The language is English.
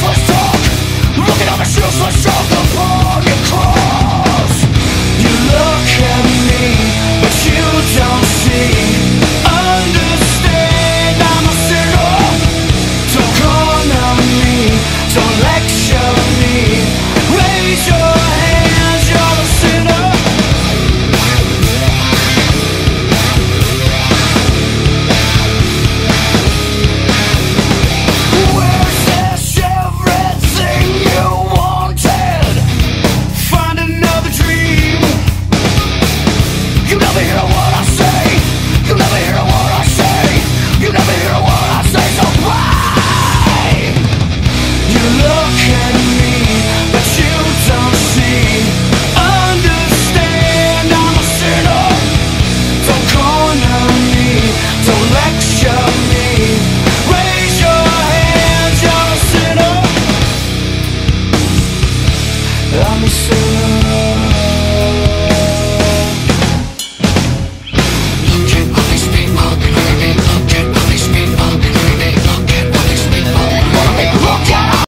for Tell me soon